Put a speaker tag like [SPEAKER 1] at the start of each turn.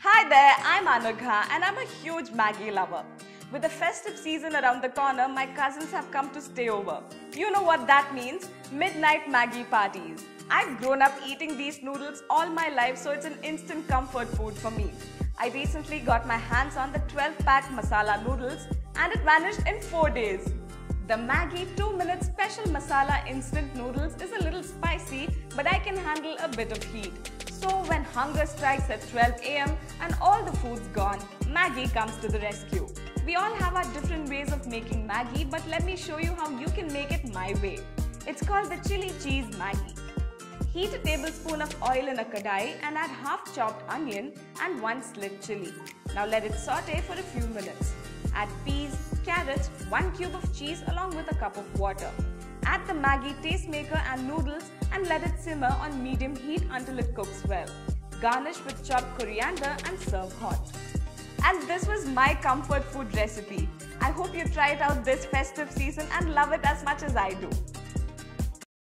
[SPEAKER 1] Hi there, I'm Anugha and I'm a huge Maggi lover. With the festive season around the corner, my cousins have come to stay over. You know what that means? Midnight Maggi parties. I've grown up eating these noodles all my life, so it's an instant comfort food for me. I recently got my hands on the 12 pack masala noodles and it vanished in 4 days. The Maggi 2 minute special masala instant noodles is a little spicy, but I can handle a bit of heat. Hunger strikes at 12 am and all the food's gone, Maggi comes to the rescue. We all have our different ways of making Maggi, but let me show you how you can make it my way. It's called the chili cheese Maggi. Heat a tablespoon of oil in a kadai and add half chopped onion and one slit chili. Now let it saute for a few minutes. Add peas, carrots, 1 cube of cheese along with a cup of water. Add the Maggi tastemaker and noodles and let it simmer on medium heat until it cooks well. Garnish with chopped coriander and serve hot. And this was my comfort food recipe. I hope you try it out this festive season and love it as much as I do.